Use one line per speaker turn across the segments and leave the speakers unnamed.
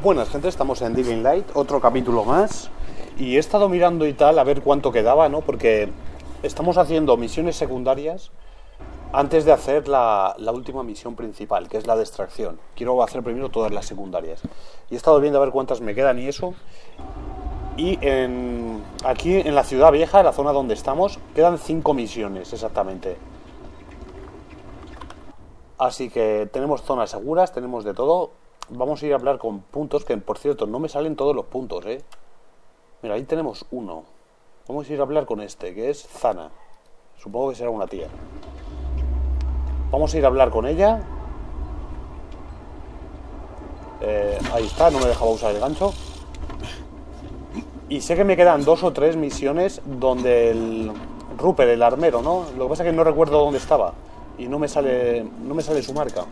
Buenas gente, estamos en Digging Light, otro capítulo más. Y he estado mirando y tal a ver cuánto quedaba, ¿no? Porque estamos haciendo misiones secundarias antes de hacer la, la última misión principal, que es la de. Quiero hacer primero todas las secundarias. Y he estado viendo a ver cuántas me quedan y eso. Y aquí en la ciudad vieja, en la zona donde estamos, quedan cinco misiones exactamente. Así que tenemos zonas seguras, tenemos de todo. Vamos a ir a hablar con puntos, que por cierto no me salen todos los puntos, ¿eh? Mira, ahí tenemos uno. Vamos a ir a hablar con este, que es Zana. Supongo que será una tía. Vamos a ir a hablar con ella. Eh, ahí está, no me dejaba usar el gancho. Y sé que me quedan dos o tres misiones donde el Rupert, el armero, ¿no? Lo que pasa es que no recuerdo dónde estaba. Y no me sale. no me sale su marca.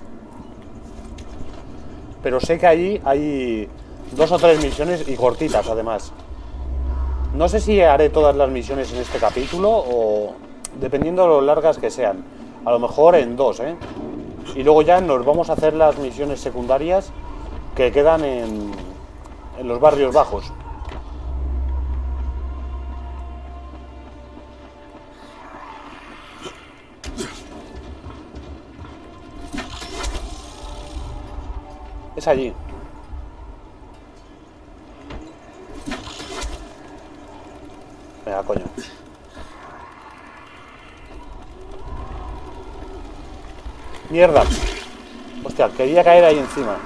Pero sé que ahí hay dos o tres misiones y cortitas además. No sé si haré todas las misiones en este capítulo o dependiendo de lo largas que sean. A lo mejor en dos, ¿eh? Y luego ya nos vamos a hacer las misiones secundarias que quedan en los barrios bajos. Es allí. Venga, coño. Mierda. Hostia, quería caer ahí encima.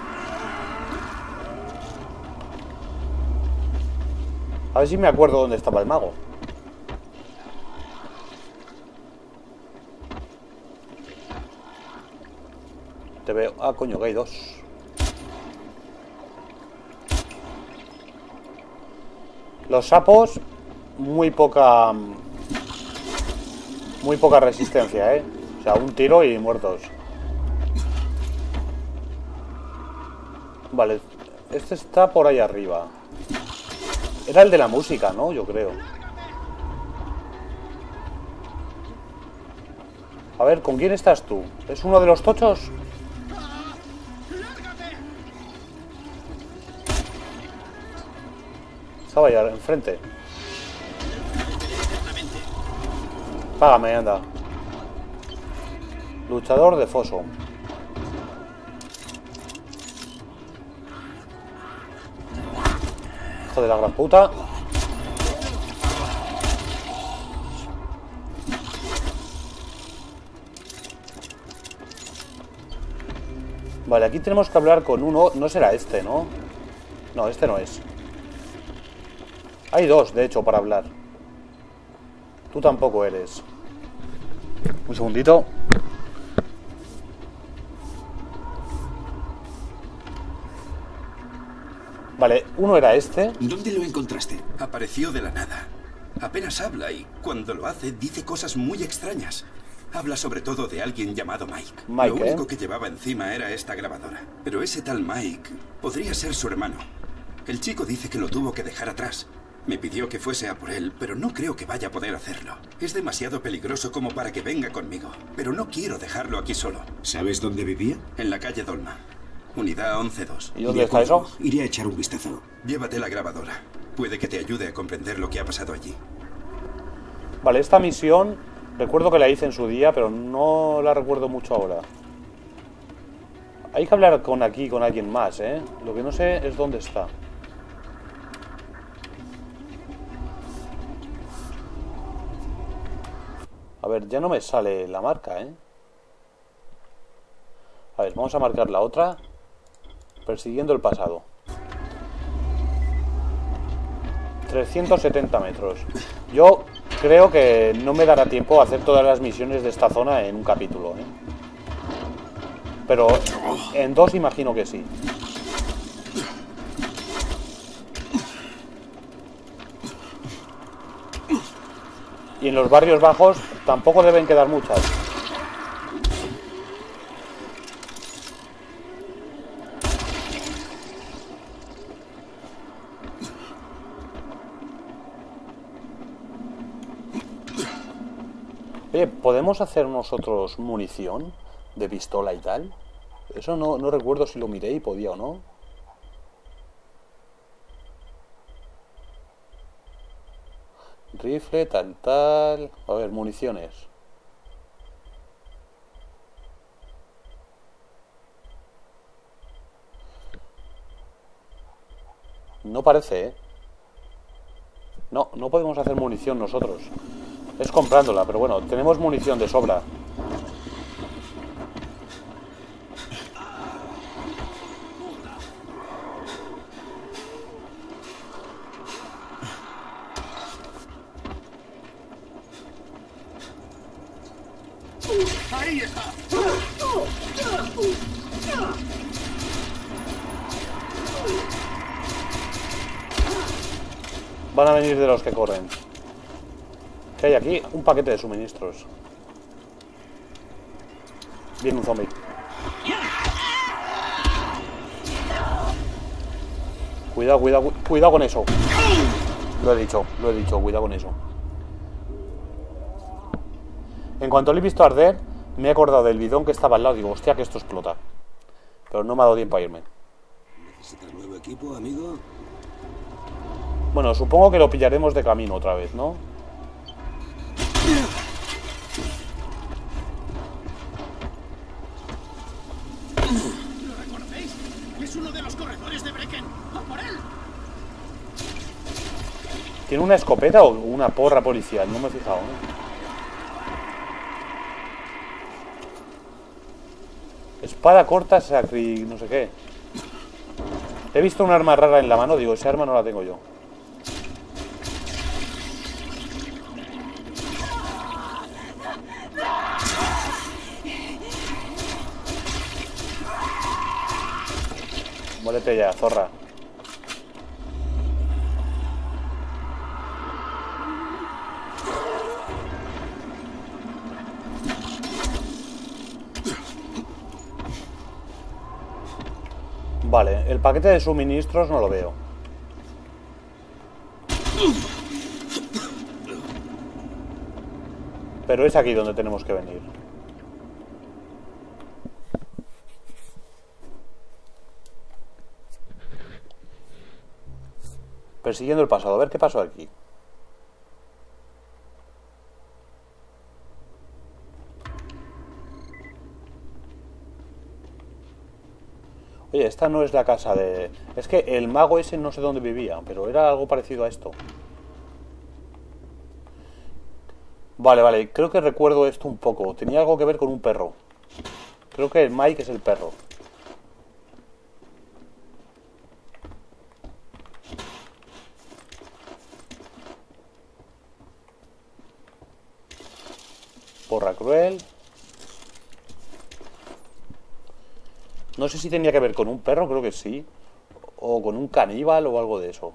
A ver si me acuerdo dónde estaba el mago. Te veo. Ah, coño, que hay dos. Los sapos, muy poca... Muy poca resistencia, ¿eh? O sea, un tiro y muertos. Vale, este está por ahí arriba. Era el de la música, ¿no? Yo creo. A ver, ¿con quién estás tú? ¿Es uno de los tochos? Estaba ahí enfrente. Págame, anda. Luchador de foso. Hijo de la gran puta. Vale, aquí tenemos que hablar con uno. No será este, ¿no? No, este no es. Hay dos, de hecho, para hablar. Tú tampoco eres. Un segundito. Vale, uno era este.
¿Dónde lo encontraste?
Apareció de la nada. Apenas habla y cuando lo hace dice cosas muy extrañas. Habla sobre todo de alguien llamado Mike.
Mike,
lo único
¿eh?
que llevaba encima era esta grabadora. Pero ese tal Mike podría ser su hermano. El chico dice que lo tuvo que dejar atrás. Me pidió que fuese a por él, pero no creo que vaya a poder hacerlo. Es demasiado peligroso como para que venga conmigo. Pero no quiero dejarlo aquí solo.
¿Sabes dónde vivía?
En la calle Dolma. Unidad 11-2.
¿Y dónde
De
está eso?
Iré a echar un vistazo.
Llévate la grabadora. Puede que te ayude a comprender lo que ha pasado allí.
Vale, esta misión recuerdo que la hice en su día, pero no la recuerdo mucho ahora. Hay que hablar con aquí, con alguien más, ¿eh? Lo que no sé es dónde está. A ver, ya no me sale la marca, ¿eh? A ver, vamos a marcar la otra. Persiguiendo el pasado. 370 metros. Yo creo que no me dará tiempo a hacer todas las misiones de esta zona en un capítulo. ¿eh? Pero en dos imagino que sí. Y en los barrios bajos tampoco deben quedar muchas. Oye, ¿podemos hacer nosotros munición de pistola y tal? Eso no, no recuerdo si lo miré y podía o no. Rifle, tal, tal. A ver, municiones. No parece, ¿eh? No, no podemos hacer munición nosotros. Es comprándola, pero bueno, tenemos munición de sobra.
¡Ahí está!
Van a venir de los que corren. ¿Qué hay aquí? Un paquete de suministros. Viene un zombie. Cuidado, cuidado, cu- cuidado con eso. Lo he dicho, lo he dicho, cuidado con eso. En cuanto le he visto arder, me he acordado del bidón que estaba al lado. Digo, hostia, que esto explota. Pero no me ha dado tiempo a irme.
¿Necesitas nuevo equipo, amigo?
Bueno, supongo que lo pillaremos de camino otra vez, ¿no?
¿Lo reconocéis? Es uno de los corredores de Brecken. ¡A por él!
¿Tiene una escopeta o una porra policial? No me he fijado, ¿eh? Espada corta, sacri... no sé qué. He visto un arma rara en la mano, digo, esa arma no la tengo yo. Muérete ya, zorra. Vale, el paquete de suministros no lo veo. Pero es aquí donde tenemos que venir. Persiguiendo el pasado. A ver qué pasó aquí. Esta no es la casa de... Es que el mago ese no sé dónde vivía, pero era algo parecido a esto. Vale, vale, creo que recuerdo esto un poco. Tenía algo que ver con un perro. Creo que Mike es el perro. Porra cruel. No sé si tenía que ver con un perro, creo que sí. O con un caníbal o algo de eso.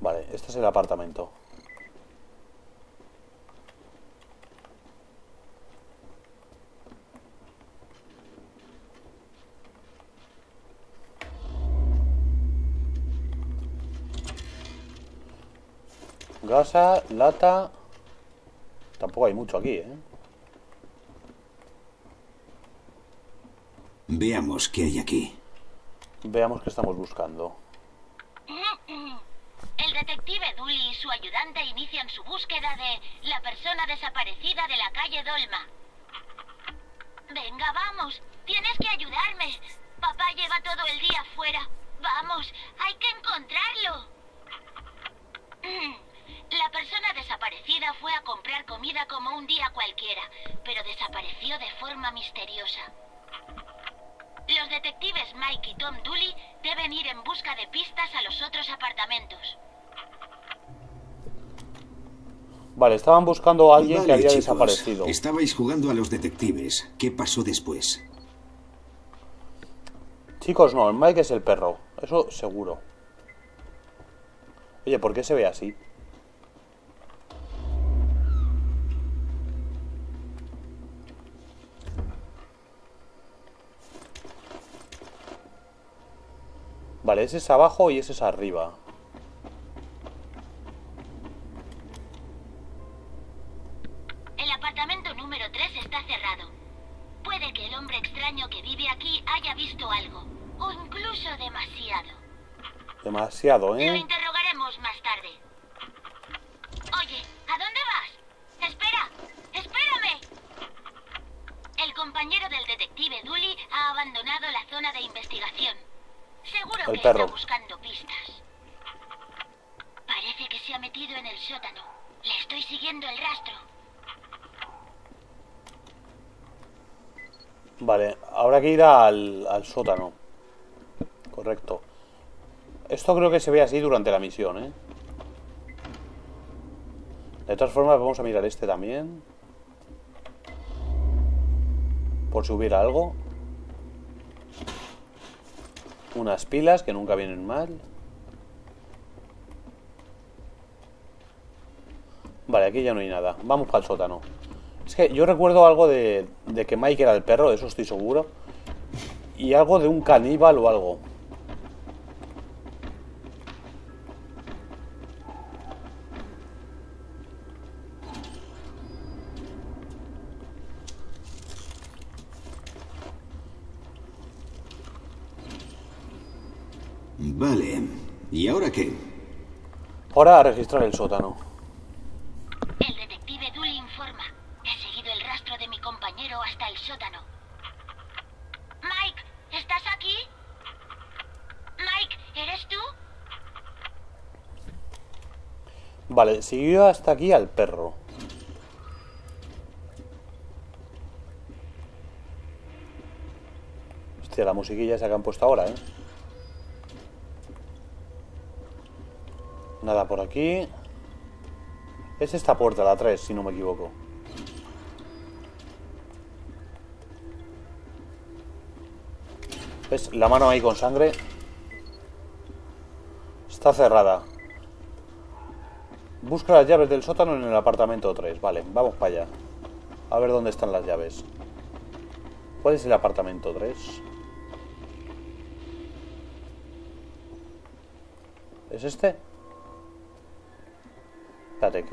Vale, este es el apartamento. Gasa, lata. Tampoco hay mucho aquí, ¿eh?
Veamos qué hay aquí.
Veamos qué estamos buscando.
El detective Dooley y su ayudante inician su búsqueda de la persona desaparecida de la calle Dolma. Venga, vamos. Tienes que ayudarme. Papá lleva todo el día fuera. Vamos, hay que encontrarlo. La persona desaparecida fue a comprar comida como un día cualquiera, pero desapareció de forma misteriosa. Los detectives Mike y Tom Dooley deben ir en busca de pistas a los otros apartamentos.
Vale, estaban buscando a alguien que había
chicos,
desaparecido.
Estabais jugando a los detectives. ¿Qué pasó después?
Chicos, no, el Mike es el perro. Eso seguro. Oye, ¿por qué se ve así? Vale, ese es abajo y ese es arriba.
El apartamento número 3 está cerrado. Puede que el hombre extraño que vive aquí haya visto algo. O incluso demasiado.
Demasiado, ¿eh?
interrogaremos más tarde. Oye, ¿a dónde vas? Espera, espérame. El compañero del detective Dooley ha abandonado la zona de investigación. Seguro
El
que
perro.
está buscando pistas. Parece que se ha metido en el sótano. Le estoy siguiendo el rastro.
Vale, al sótano. Correcto. Esto creo que se ve así durante la misión, ¿eh? De todas formas, vamos a mirar este también. Por si hubiera algo. Unas pilas que nunca vienen mal. Vale, aquí ya no hay nada. Vamos para el sótano. Es que yo recuerdo algo de, de que Mike era el perro, de eso estoy seguro. Y algo de un caníbal o algo.
Vale. ¿Y ahora qué?
Ahora a registrar el sótano.
El detective Dooley informa. He seguido el rastro de mi compañero hasta el sótano. Mike, ¿estás aquí? Mike, ¿eres tú?
Siguió hasta aquí al perro. Hostia, la musiquilla esa que han puesto ahora, ¿eh? Nada por aquí. Es esta puerta, la 3, si no me equivoco. ¿Ves? La mano ahí con sangre. Está cerrada. Busca las llaves del sótano en el apartamento 3. Vale, vamos para allá. A ver dónde están las llaves. ¿Cuál es el apartamento 3? ¿Es este? Espérate,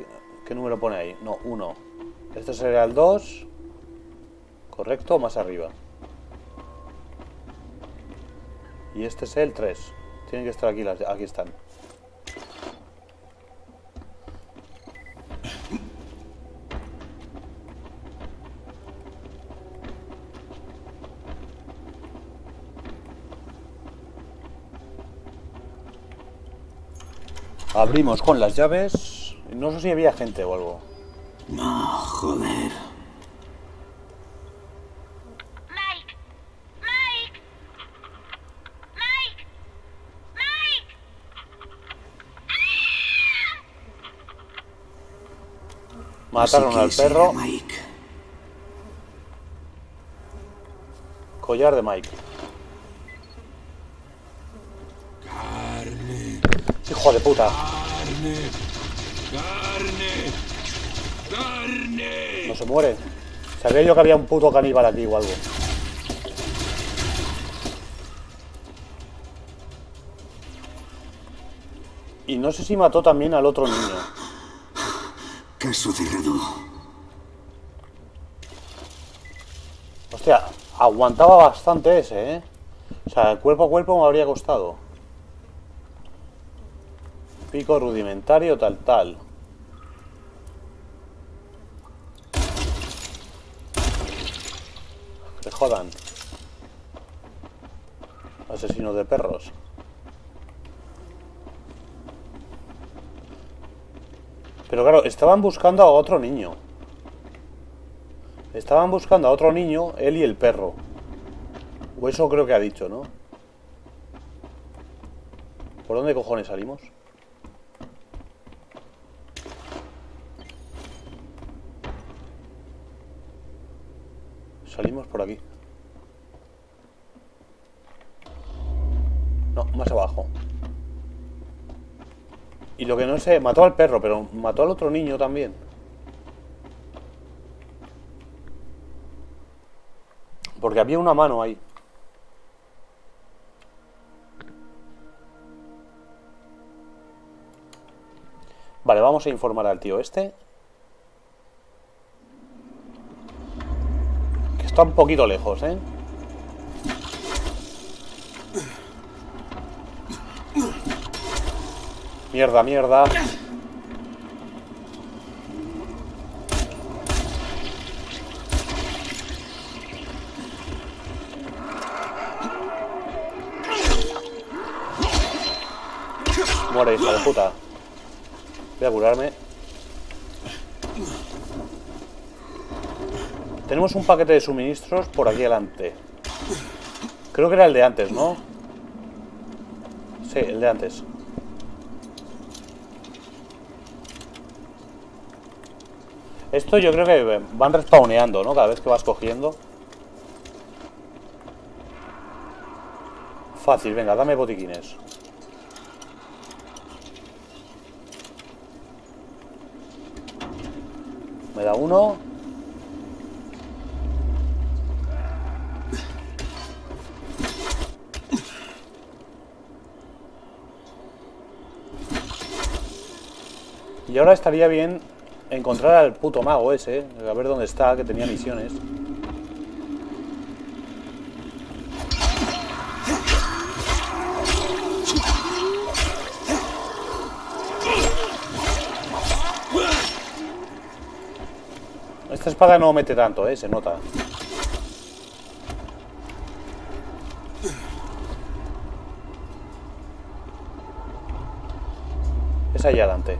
¿qué, número pone ahí? No, 1. Este sería el 2. Correcto, más arriba. Y este es el 3. Tienen que estar aquí, las, aquí están. Abrimos con las llaves. No sé si había gente o algo.
No, joder.
Mike, Mike, Mike, Mike.
Mataron
Así que
al perro.
Mike.
Collar de Mike.
Carne,
Hijo de puta.
Carne, carne, carne.
No se muere. Sabía yo que había un puto caníbal aquí o algo. Y no sé si mató también al otro niño.
Caso cerrado.
Hostia, aguantaba bastante ese, ¿eh? O sea, cuerpo a cuerpo me habría costado. Pico rudimentario, tal, tal. Que jodan. Asesinos de perros. Pero claro, estaban buscando a otro niño. Estaban buscando a otro niño, él y el perro. O eso creo que ha dicho, ¿no? ¿Por dónde cojones salimos? Salimos por aquí. No, más abajo. Y lo que no sé, mató al perro, pero mató al otro niño también. Porque había una mano ahí. Vale, vamos a informar al tío este. Está un poquito lejos, ¿eh? Mierda, mierda. Muere, hija de puta. Voy a curarme. Tenemos un paquete de suministros por aquí adelante. Creo que era el de antes, ¿no? Sí, el de antes. Esto yo creo que van respawneando, ¿no? Cada vez que vas cogiendo. Fácil, venga, dame botiquines. Me da uno. Y ahora estaría bien encontrar al puto mago ese, a ver dónde está, que tenía misiones. Esta espada no mete tanto, eh, se nota. Es allá adelante.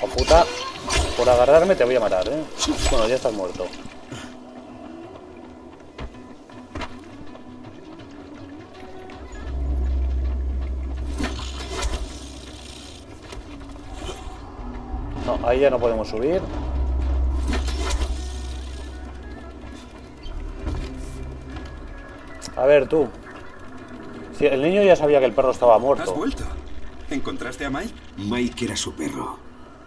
Oh puta, por agarrarme te voy a matar, eh. Bueno, ya estás muerto. No, ahí ya no podemos subir. A ver, tú. El niño ya sabía que el perro estaba
¿Has
muerto.
vuelto? ¿Encontraste a Mike?
Mike era su perro.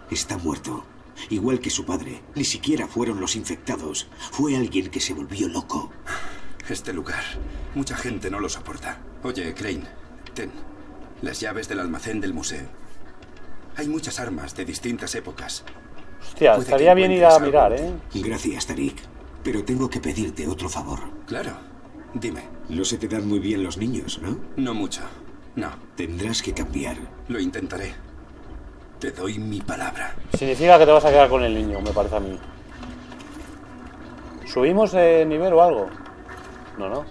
Está muerto. Igual que su padre. Ni siquiera fueron los infectados. Fue alguien que se volvió loco.
Este lugar. Mucha gente no lo soporta. Oye, Crane, ten las llaves del almacén del museo. Hay muchas armas de distintas épocas.
Hostia,
Puede
estaría bien ir a mirar. ¿eh?
Gracias, Tarik. Pero tengo que pedirte otro favor.
Claro. Dime.
No se te dan muy bien los niños, ¿no?
No mucho. No.
Tendrás que cambiar.
Lo intentaré. Te doy mi palabra.
Significa que te vas a quedar con el niño, me parece a mí. ¿Subimos de nivel o algo? No, no.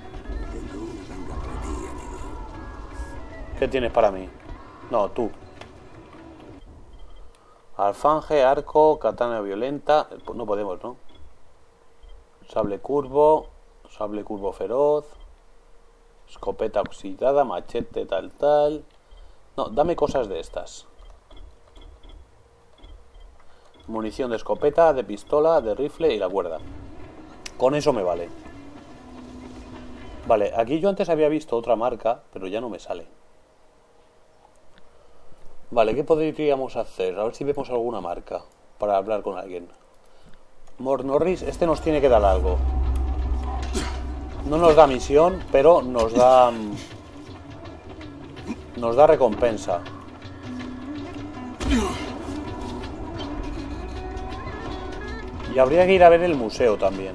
¿Qué tienes para mí? No, tú. Alfanje, arco, katana violenta. Pues no podemos, ¿no? Sable curvo, sable curvo feroz, escopeta oxidada, machete, tal, tal. No, dame cosas de estas. Munición de escopeta, de pistola, de rifle y la cuerda. Con eso me vale. Vale, aquí yo antes había visto otra marca, pero ya no me sale. Vale, ¿qué podríamos hacer? A ver si vemos alguna marca para hablar con alguien. Mor Norris, este nos tiene que dar algo. No nos da misión, pero nos da... mm, Nos da recompensa. Y habría que ir a ver el museo también.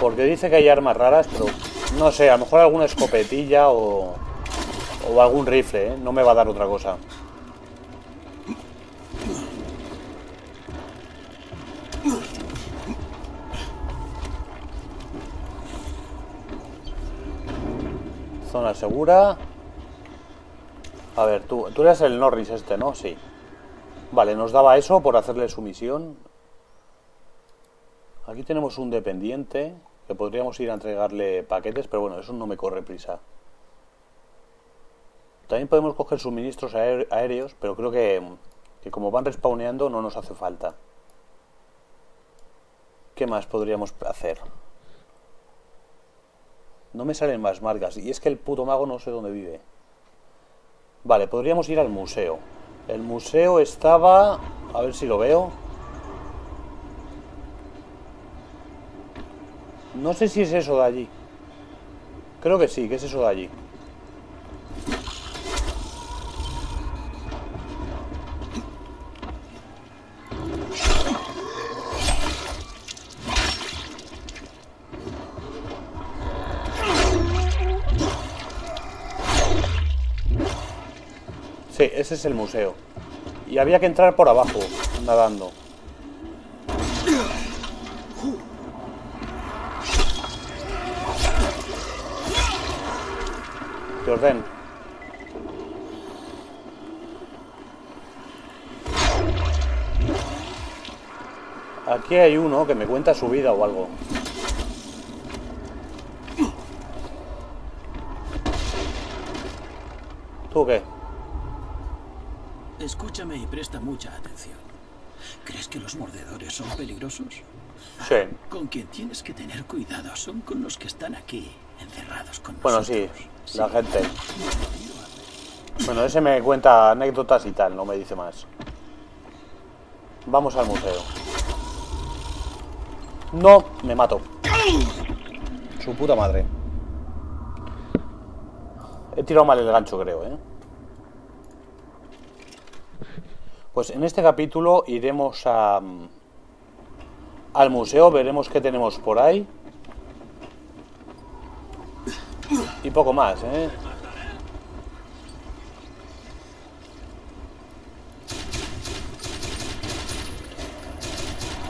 Porque dice que hay armas raras, pero no sé, a lo mejor alguna escopetilla o, o algún rifle, ¿eh? No me va a dar otra cosa. Zona segura. A ver, tú, tú eres el Norris este, ¿no? Sí. Vale, nos daba eso por hacerle su misión. Aquí tenemos un dependiente que podríamos ir a entregarle paquetes, pero bueno, eso no me corre prisa. También podemos coger suministros aé- aéreos, pero creo que, que como van respawneando no nos hace falta. ¿Qué más podríamos hacer? No me salen más marcas. Y es que el puto mago no sé dónde vive. Vale, podríamos ir al museo. El museo estaba... A ver si lo veo. No sé si es eso de allí. Creo que sí, que es eso de allí. Ese es el museo. Y había que entrar por abajo, nadando. Den. Aquí hay uno que me cuenta su vida o algo. ¿Tú qué?
Escúchame y presta mucha atención. ¿Crees que los mordedores son peligrosos?
Sí.
Con quien tienes que tener cuidado son con los que están aquí, encerrados con
Bueno, sí,
nosotros.
la gente. Bueno, ese me cuenta anécdotas y tal, no me dice más. Vamos al museo. No, me mato. Su puta madre. He tirado mal el gancho, creo, ¿eh? Pues en este capítulo iremos a, al museo, veremos qué tenemos por ahí. Y poco más, ¿eh?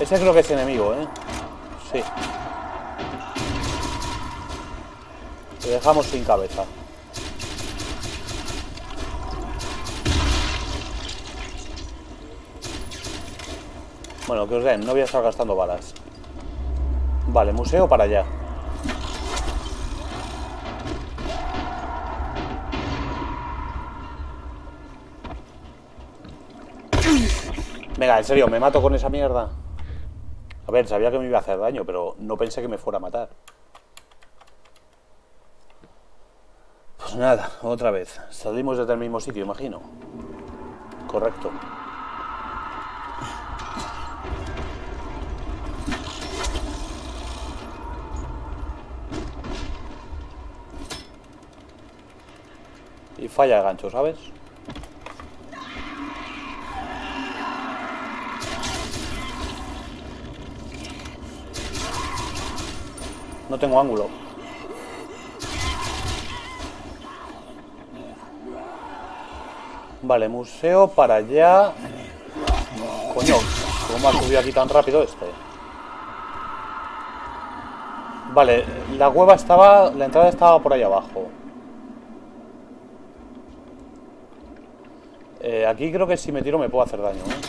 Ese creo que es enemigo, ¿eh? Sí. Le dejamos sin cabeza. Bueno, que os den, no voy a estar gastando balas. Vale, museo para allá. Venga, en serio, me mato con esa mierda. A ver, sabía que me iba a hacer daño, pero no pensé que me fuera a matar. Pues nada, otra vez. Salimos desde el mismo sitio, imagino. Correcto. Falla el gancho, ¿sabes? No tengo ángulo. Vale, museo para allá. Coño, ¿cómo ha subido aquí tan rápido este? Vale, la cueva estaba. La entrada estaba por ahí abajo. Eh, aquí creo que si me tiro me puedo hacer daño. ¿eh?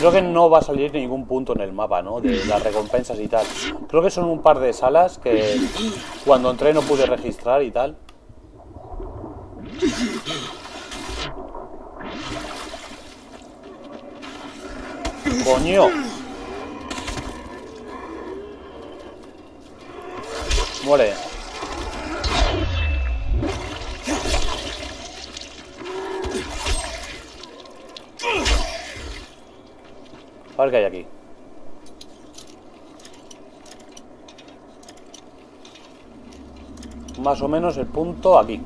Creo que no va a salir ningún punto en el mapa, ¿no? De las recompensas y tal. Creo que son un par de salas que cuando entré no pude registrar y tal. ¡Coño! Muere. A ver qué hay aquí. Más o menos el punto aquí.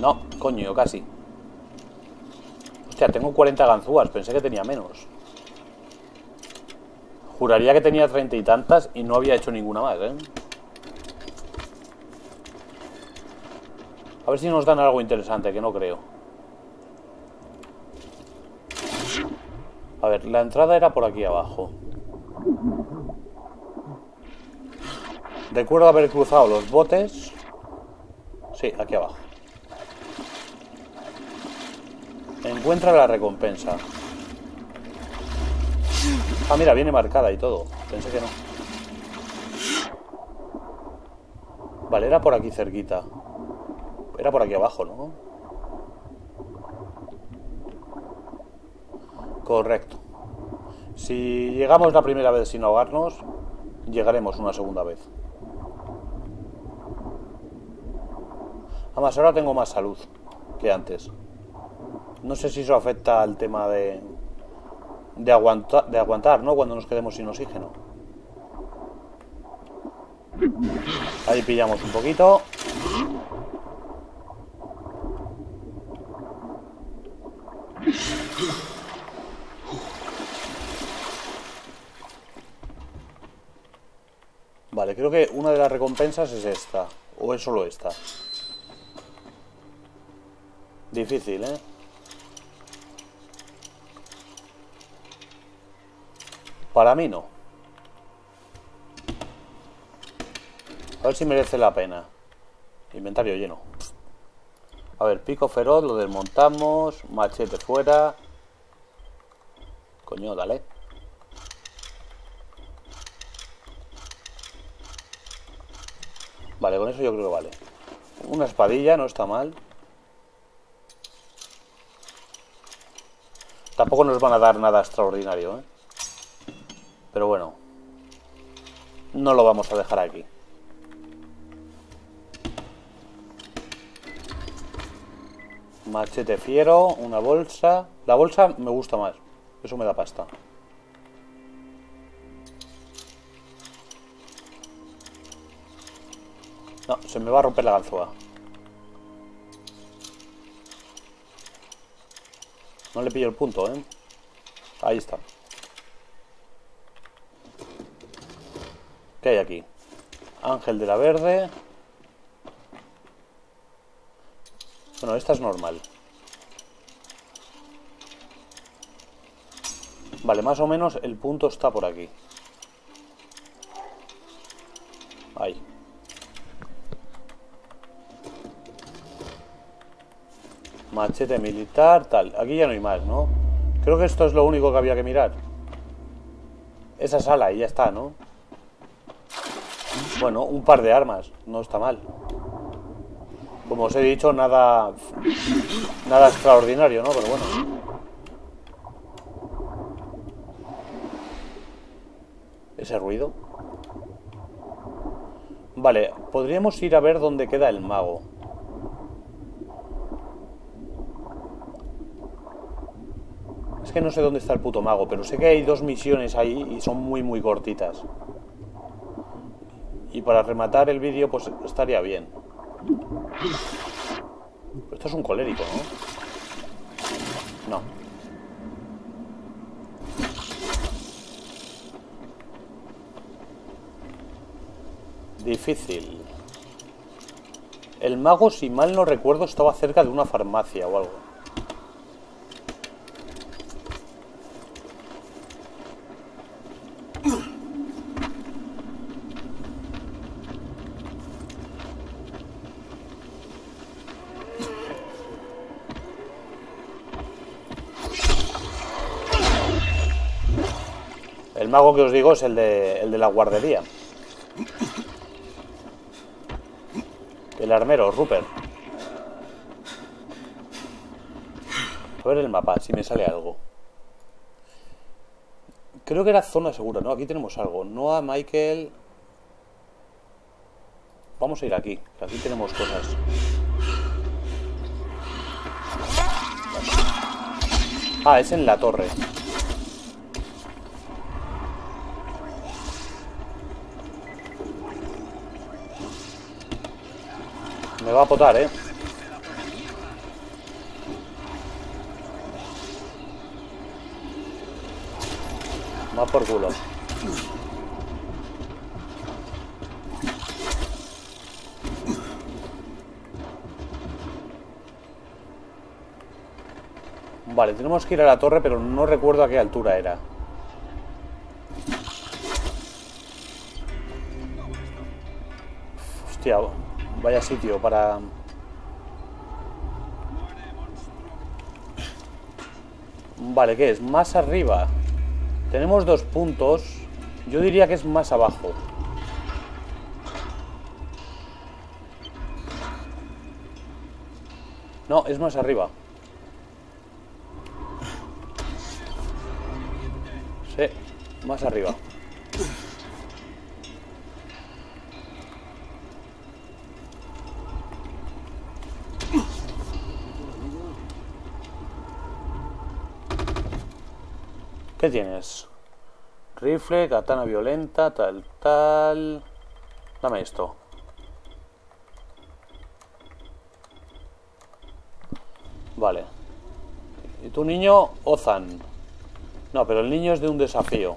No, coño, casi. Hostia, tengo 40 ganzúas. Pensé que tenía menos. Juraría que tenía treinta y tantas y no había hecho ninguna más, ¿eh? A ver si nos dan algo interesante, que no creo. A ver, la entrada era por aquí abajo. Recuerdo haber cruzado los botes. Sí, aquí abajo. Encuentra la recompensa. Ah, mira, viene marcada y todo. Pensé que no. Vale, era por aquí cerquita. Era por aquí abajo, ¿no? Correcto. Si llegamos la primera vez sin ahogarnos, llegaremos una segunda vez. Además, ahora tengo más salud que antes. No sé si eso afecta al tema de, de, aguanta- de aguantar, ¿no? Cuando nos quedemos sin oxígeno. Ahí pillamos un poquito. Creo que una de las recompensas es esta. O es solo esta. Difícil, ¿eh? Para mí no. A ver si merece la pena. Inventario lleno. A ver, pico feroz, lo desmontamos. Machete fuera. Coño, dale. Vale, con eso yo creo que vale. Una espadilla, no está mal. Tampoco nos van a dar nada extraordinario, ¿eh? Pero bueno. No lo vamos a dejar aquí. Machete fiero, una bolsa. La bolsa me gusta más. Eso me da pasta. No, se me va a romper la ganzúa. No le pillo el punto, ¿eh? Ahí está. ¿Qué hay aquí? Ángel de la verde. Bueno, esta es normal. Vale, más o menos el punto está por aquí. Ahí. Machete militar, tal. Aquí ya no hay más, ¿no? Creo que esto es lo único que había que mirar. Esa sala y ya está, ¿no? Bueno, un par de armas. No está mal. Como os he dicho, nada... Nada extraordinario, ¿no? Pero bueno. Ese ruido. Vale, podríamos ir a ver dónde queda el mago. No sé dónde está el puto mago, pero sé que hay dos misiones ahí y son muy muy cortitas. Y para rematar el vídeo, pues estaría bien. Esto es un colérico, ¿no? No. Difícil. El mago, si mal no recuerdo, estaba cerca de una farmacia o algo. El mago que os digo es el de, el de la guardería. El armero, Rupert. A ver el mapa, si me sale algo. Creo que era zona segura, ¿no? Aquí tenemos algo. Noah, Michael... Vamos a ir aquí, aquí tenemos cosas. Ah, es en la torre. Me va a potar, ¿eh? Va por culo. Vale, tenemos que ir a la torre, pero no recuerdo a qué altura era. Hostia, vaya sitio para... Vale, ¿qué es? Más arriba. Tenemos dos puntos. Yo diría que es más abajo. No, es más arriba. Sí, más arriba. ¿Qué tienes? Rifle, katana violenta, tal, tal. Dame esto. Vale. ¿Y tu niño? Ozan. No, pero el niño es de un desafío.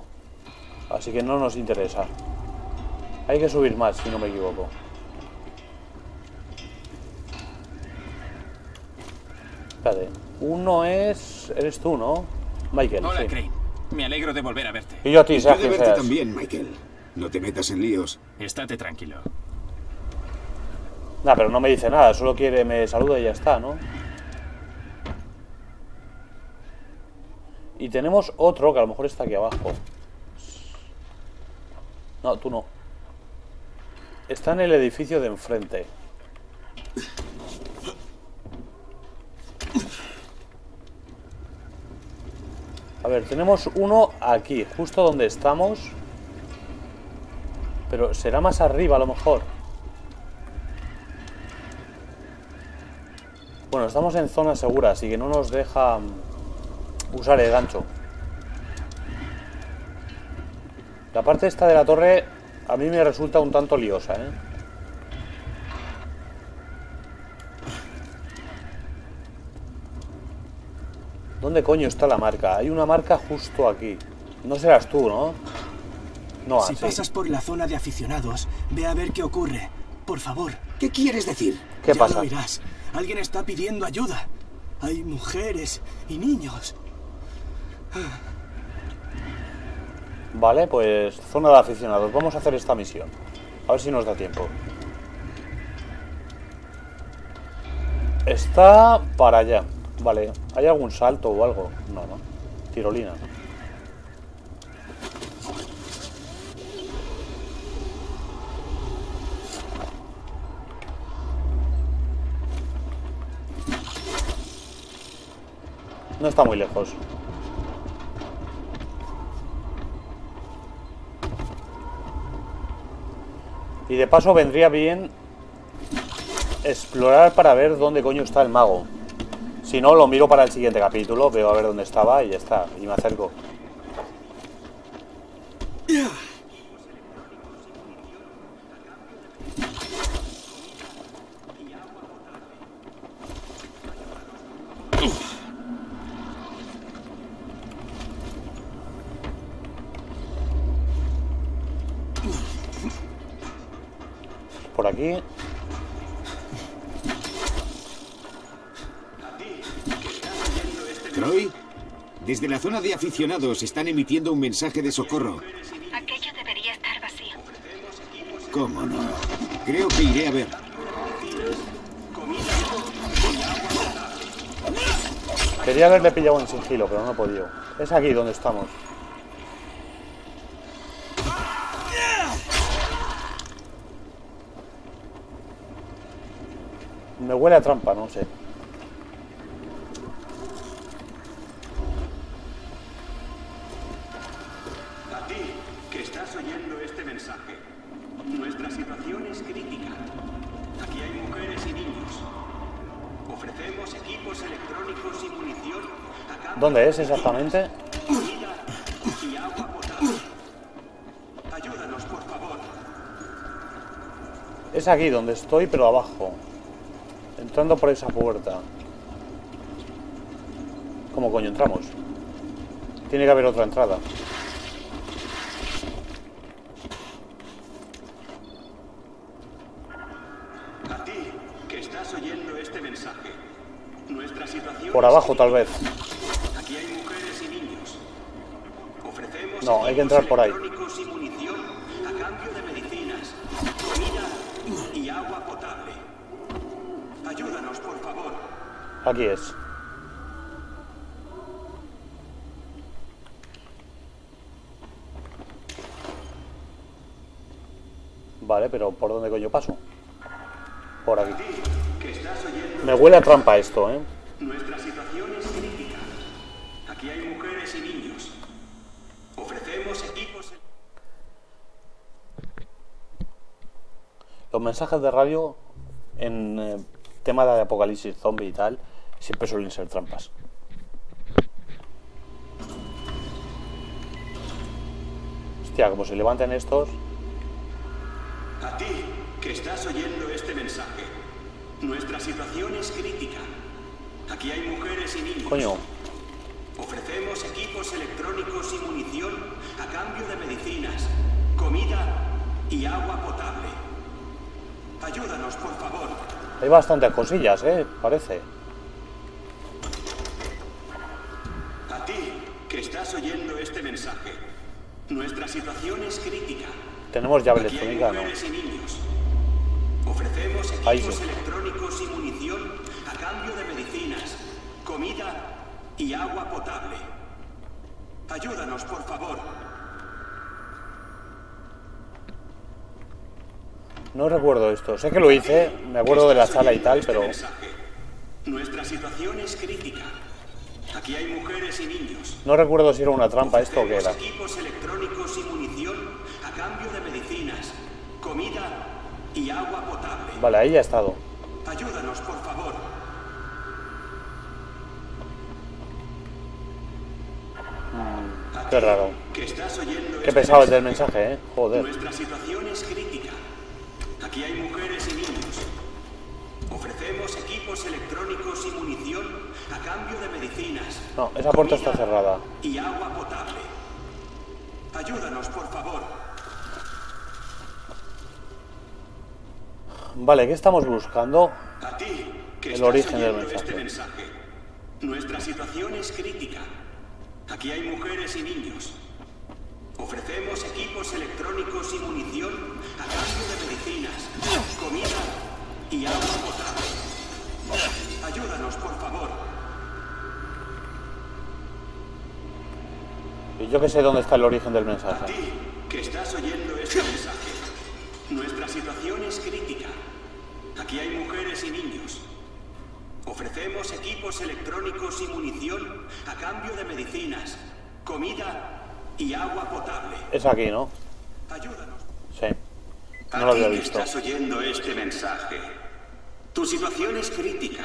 Así que no nos interesa. Hay que subir más, si no me equivoco. Espérate. Uno es... Eres tú, ¿no? Michael,
Hola,
sí.
Crane. Me alegro de volver a verte.
Y yo a ti,
Yo de
quien
verte también, Michael. No te metas en líos.
Estate tranquilo.
Nah, pero no me dice nada, solo quiere, me saluda y ya está, ¿no? Y tenemos otro que a lo mejor está aquí abajo. No, tú no. Está en el edificio de enfrente. A ver, tenemos uno aquí, justo donde estamos. Pero será más arriba a lo mejor. Bueno, estamos en zona segura, así que no nos deja mm, usar el gancho. La parte esta de la torre a mí me resulta un tanto liosa, ¿eh? ¿Dónde coño está la marca? Hay una marca justo aquí. No serás tú, ¿no? No,
Si
así.
pasas por la zona de aficionados, ve a ver qué ocurre. Por favor.
¿Qué quieres decir?
¿Qué
ya
pasa?
lo oirás. Alguien está pidiendo ayuda. Hay mujeres y niños.
Vale, pues zona de aficionados. Vamos a hacer esta misión. A ver si nos da tiempo. Está para allá. Vale, ¿hay algún salto o algo? No, no. Tirolina. No está muy lejos. Y de paso vendría bien explorar para ver dónde coño está el mago. Si no, lo miro para el siguiente capítulo, veo a ver dónde estaba y ya está, y me acerco. Por aquí.
¿Troy? Desde la zona de aficionados están emitiendo un mensaje de socorro.
Aquello debería estar vacío.
¿Cómo no? Creo que iré a ver.
Quería haberle pillado en sigilo, pero no he podido. Es aquí donde estamos. Me huele a trampa, no sé.
Es aquí
donde estoy, pero abajo. Entrando por esa puerta. ¿Cómo coño entramos? Tiene que haber otra entrada.
A ti, que estás oyendo este mensaje. Nuestra situación
Por abajo, tal vez.
Aquí hay mujeres y niños. Ofrecemos
No, hay que entrar por ahí. Aquí es. Vale, pero ¿por dónde coño paso? Por aquí. Me huele a trampa esto, ¿eh?
Nuestra situación es crítica. Aquí hay mujeres y niños. Ofrecemos equipos.
Los mensajes de radio en eh, tema de apocalipsis zombie y tal siempre suelen ser trampas. Hostia, como se levanten estos.
A ti, que estás oyendo este mensaje. Nuestra situación es crítica. Aquí hay mujeres y niños.
Coño.
Ofrecemos equipos electrónicos y munición a cambio de medicinas, comida y agua potable. Ayúdanos, por favor.
Hay bastantes cosillas, ¿eh? Parece.
A ti, que estás oyendo este mensaje. Nuestra situación es crítica.
Tenemos llave electrónica, ¿no?
Ofrecemos
Ahí
equipos
sí.
electrónicos y munición a cambio de medicinas, comida y agua potable. Ayúdanos, por favor.
No recuerdo esto. Sé que lo hice, me acuerdo de la sala y tal, pero...
Nuestra situación es crítica. Aquí hay mujeres y niños.
No recuerdo si era una trampa esto o qué era.
Equipos electrónicos y munición a cambio de medicinas, comida y agua potable.
Vale, ahí ya he estado.
Ayúdanos, por favor. A
Qué raro. Qué pesado es del
mensaje.
mensaje, ¿eh? Joder.
Nuestra situación es crítica. Aquí hay mujeres y niños. Ofrecemos equipos electrónicos y munición a cambio de medicinas.
No, esa puerta está cerrada.
Y agua potable. Ayúdanos, por favor.
Vale, ¿qué estamos buscando?
A ti, que
El origen del mensaje.
este mensaje. Nuestra situación es crítica. Aquí hay mujeres y niños. Ofrecemos equipos electrónicos y munición a cambio de medicinas, comida y agua potable. Ayúdanos, por favor.
Yo que sé dónde está el origen del
A
mensaje.
ti, que estás oyendo este mensaje. Nuestra situación es crítica. Aquí hay mujeres y niños. Ofrecemos equipos electrónicos y munición a cambio de medicinas, comida y agua potable.
Es aquí, ¿no?
Ayúdanos.
Sí. No lo había
que
visto.
estás oyendo este mensaje. Tu situación es crítica.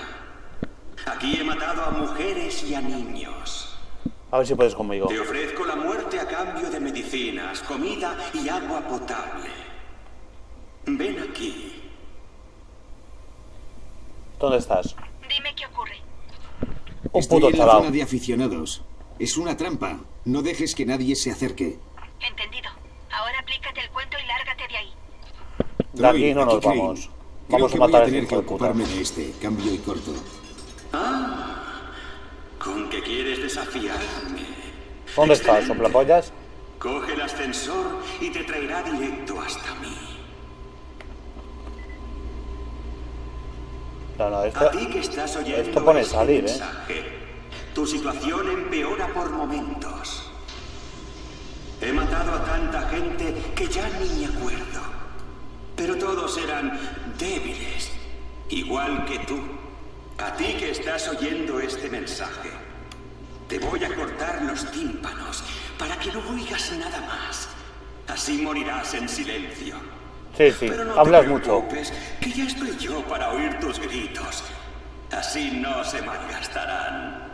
Aquí he matado a mujeres y a niños.
A ver si puedes conmigo.
Te ofrezco la muerte a cambio de medicinas, comida y agua potable. Ven aquí.
¿Dónde estás?
Dime qué ocurre.
Un
Estoy
puto
en la zona de aficionados. Es una trampa. No dejes que nadie se acerque.
Entendido. Ahora aplícate el cuento y lárgate de ahí.
De aquí no nos vamos.
Creo
Vamos a
que voy
matar a
a tener
hijo
que ocuparme de este. Cambio y corto.
¿Con qué quieres desafiarme?
¿Dónde estás, soplapollas?
Coge el ascensor y te traerá directo hasta mí.
No, no,
A
esto...
ti que estás oyendo
esto pone
este
salir, ¿eh?
Tu situación empeora por momentos. He matado a tanta gente que ya ni me acuerdo. Pero todos eran débiles, igual que tú. A ti que estás oyendo este mensaje, te voy a cortar los tímpanos para que no oigas nada más. Así morirás en silencio.
Sí, sí,
Pero no
hablas
te
mucho.
que ya estoy yo para oír tus gritos. Así no se malgastarán.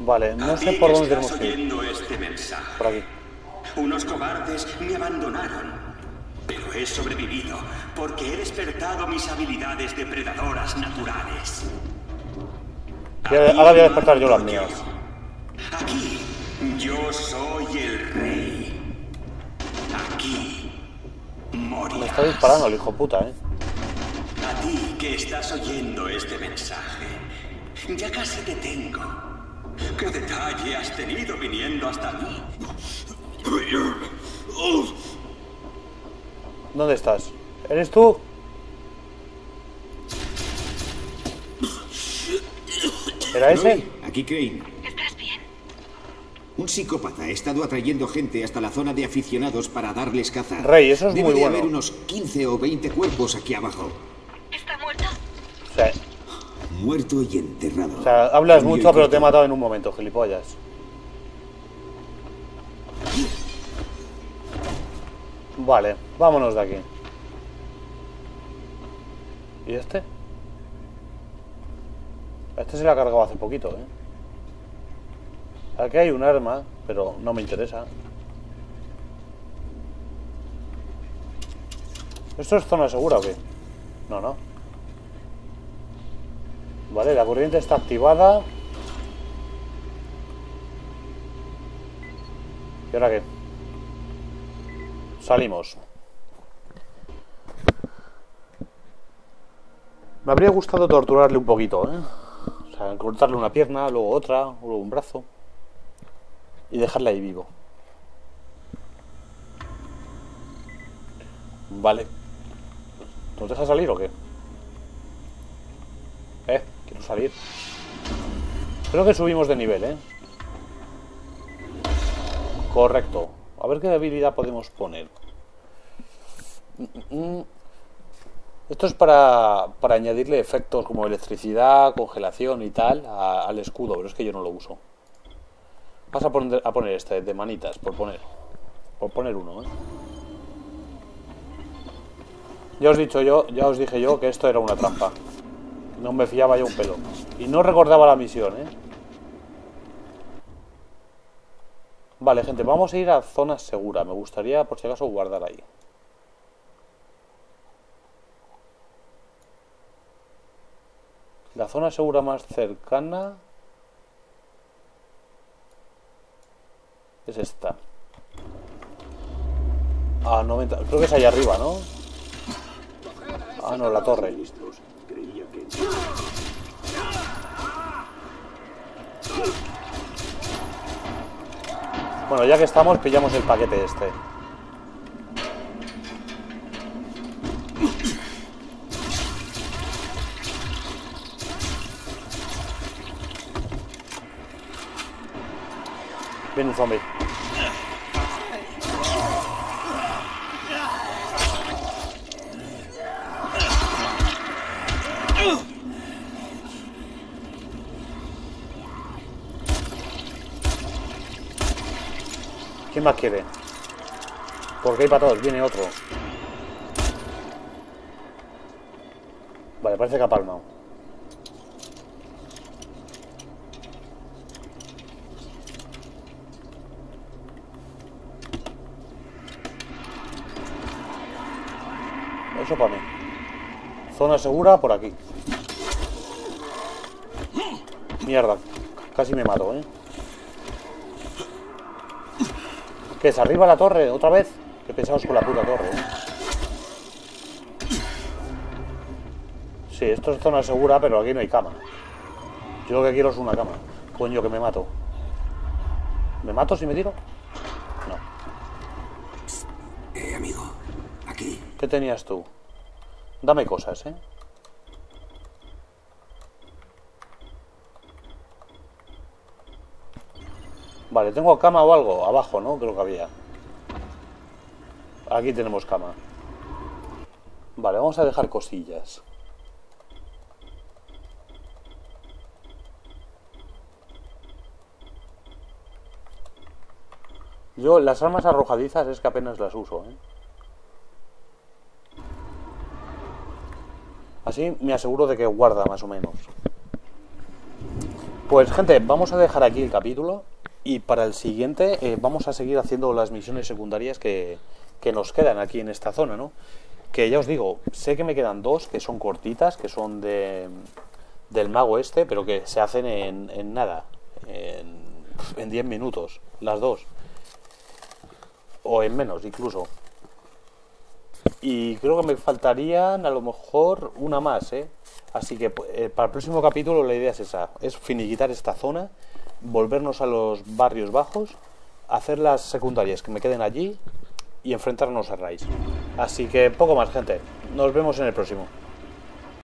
Vale, no sé por dónde tenemos que ir.
este mensaje.
Por aquí.
Unos cobardes me abandonaron, pero he sobrevivido porque he despertado mis habilidades depredadoras naturales.
Ahora- voy a despertar yo las mías.
Aquí yo soy el rey. Aquí morirás.
Me está disparando el hijo puta, ¿eh?
A ti que estás oyendo este mensaje, ya casi te tengo. ¿Qué detalle has tenido viniendo hasta mí?
¿Dónde estás? ¿Eres tú? ¿Era ese?
Aquí Crane.
¿Estás bien?
Un psicópata ha estado atrayendo gente hasta la zona de aficionados para darles caza.
Rey, eso es
Debe
muy
de
bueno.
haber unos 15 o 20 cuerpos aquí abajo.
¿Está muerto?
Y enterrado.
O sea, hablas
Cambio
mucho, pero te he matado en un momento, gilipollas. Vale, vámonos de aquí. ¿Y este? Este se le ha cargado hace poquito, ¿eh? Aquí hay un arma, pero no me interesa. ¿Esto es zona segura o qué? No, no. Vale, la corriente está activada. ¿Y ahora qué? Salimos. Me habría gustado torturarle un poquito, ¿eh? O sea, cortarle una pierna, luego otra, luego un brazo. Y dejarle ahí vivo. Vale. ¿Nos deja salir o qué? Salir. Creo que subimos de nivel, ¿eh? Correcto. A ver qué debilidad podemos poner. Mm, mm. Esto es para, para añadirle efectos como electricidad, congelación y tal al escudo, pero es que yo no lo uso. Vas a poner, a poner este de manitas, por poner. Por poner uno, ¿eh? Ya os, dicho yo, ya os dije yo que esto era una trampa. No me fiaba yo un pelo. Y no recordaba la misión, ¿eh? Vale, gente, vamos a ir a zona segura. Me gustaría, por si acaso, guardar ahí. La zona segura más cercana es esta. A 90. Creo que es allá arriba, ¿no? Ah, no, la torre. Bueno, ya que estamos, pillamos el paquete este. Viene un zombie. ¿Quién más quiere? Porque hay para todos, viene otro. Vale, parece que ha palmado. Eso para mí. Zona segura por aquí. Mierda, casi me mato, ¿eh? ¿Qué es? ¿Arriba la torre? ¿Otra vez? Qué pesados con la puta torre, ¿eh? Sí, esto es zona segura, pero aquí no hay cama. Yo lo que quiero es una cama. Coño, que me mato. ¿Me mato si me tiro? No.
Eh, amigo. Aquí.
¿Qué tenías tú? Dame cosas, ¿eh? Vale, ¿tengo cama o algo? Abajo, ¿no? Creo que había. Aquí tenemos cama. Vale, vamos a dejar cosillas. Yo las armas arrojadizas es que apenas las uso, ¿eh? Así me aseguro de que guarda más o menos. Pues gente, vamos a dejar aquí el capítulo y para el siguiente eh, vamos a seguir haciendo las misiones secundarias que, que nos quedan aquí en esta zona, ¿no? Que ya os digo, sé que me quedan dos que son cortitas, que son de, del mago este, pero que se hacen en, en nada, en, en 10 minutos, las dos. O en menos incluso. Y creo que me faltarían a lo mejor una más, ¿eh? Así que eh, para el próximo capítulo la idea es esa, es finiquitar esta zona, volvernos a los barrios bajos, hacer las secundarias que me queden allí y enfrentarnos a Rise. Así que poco más, gente. Nos vemos en el próximo.